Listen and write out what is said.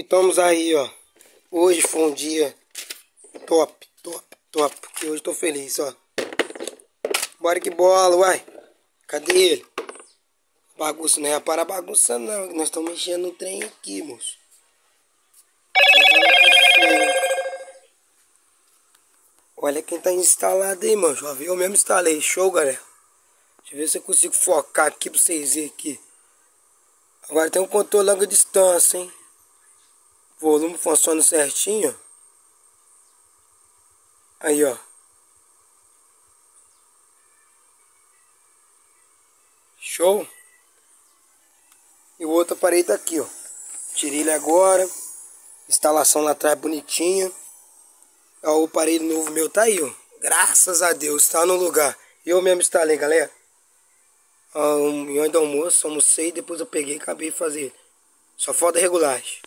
Estamos aí, ó. Hoje foi um dia top, top, top. Porque hoje tô feliz, ó. Bora que bola, uai. Cadê ele? Bagunça, não é para bagunça não. Nós estamos mexendo no trem aqui, moço. Olha quem tá instalado aí, mano. Já viu? Eu mesmo instalei. Show, galera. Deixa eu ver se eu consigo focar aqui pra vocês verem aqui. Agora tem um controle longa distância, hein? Volume funciona certinho. Aí, ó. Show. E o outro aparelho tá aqui, ó. Tirei ele agora. Instalação lá atrás bonitinha. Ó, o aparelho novo meu tá aí, ó. Graças a Deus, tá no lugar. Eu mesmo instalei, galera. Um milhão de almoço, almocei, depois eu peguei e acabei de fazer. Só falta regulagem.